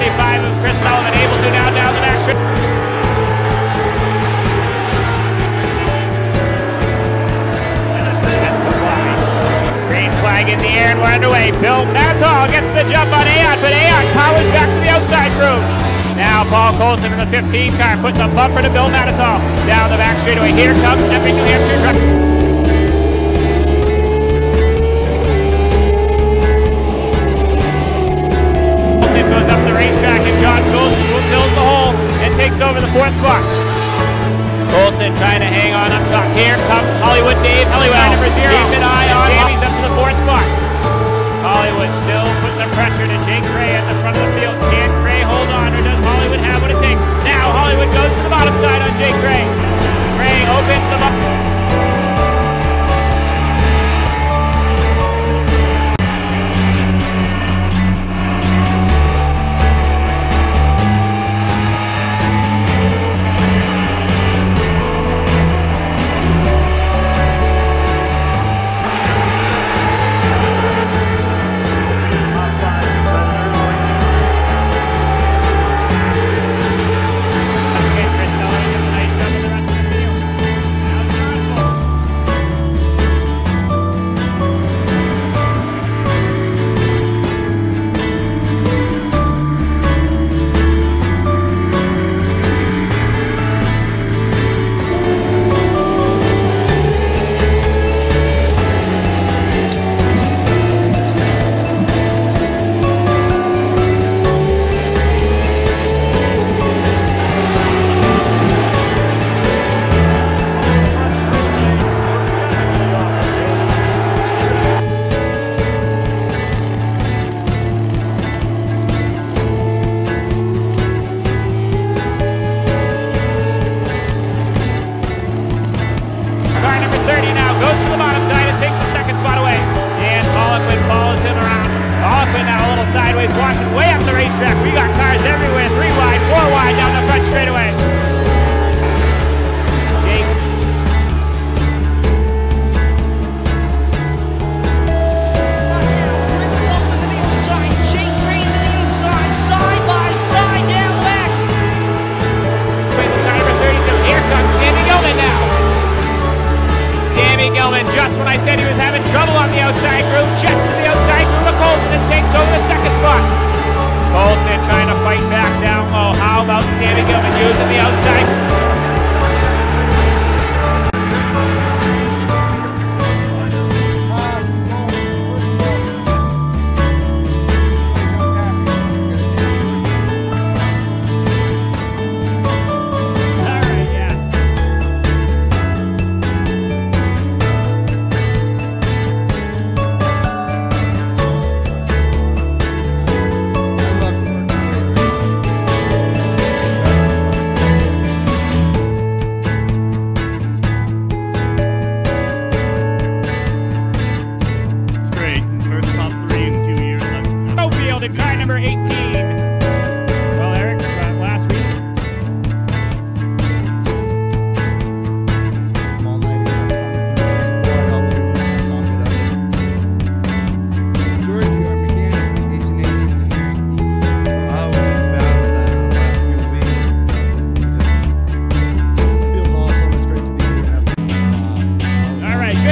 25 of Chris Sullivan, able to now down the flag in the air and we're underway. Bill Matal gets the jump on Aon, but Aon powers back to the outside groove. Now Paul Colson in the 15 car puts the bumper to Bill Matatol down the back straightaway. Here comes Epic New Hampshire truck. Hollywood Dave Helliwell. Number zero. Keep an eye on Jamie's up to the fourth spot. Hollywood still putting the pressure to Jake Gray at the front of the field. Can Gray hold on, or does Hollywood have what it takes? Now Hollywood goes to the bottom side on Jake Gray. Gray opens Way up the racetrack. We got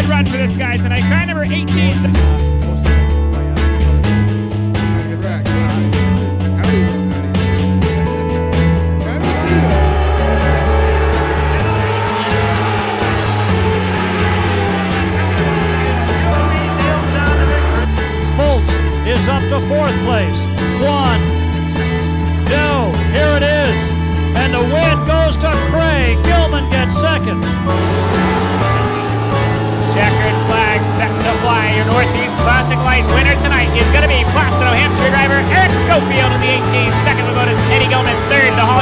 run for this guy tonight. Guy number 18. right, winner tonight is going to be Boston, New Hampshire driver Eric Skofield in the 18th. Second will go to Eddie Goldman. Third the Hall.